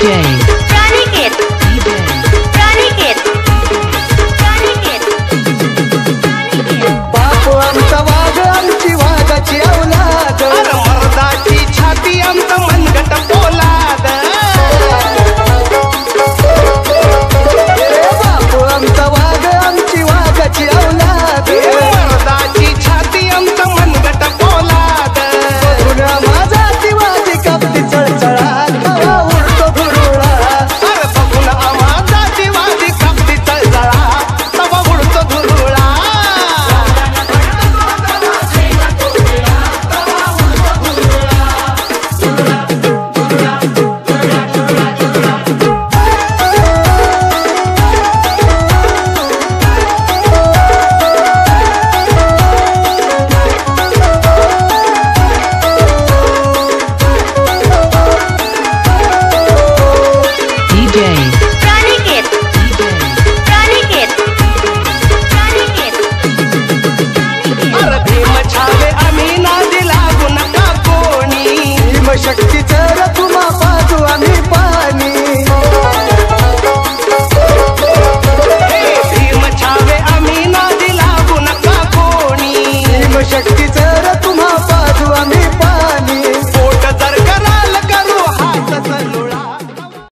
DJ.